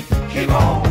keep, keep on.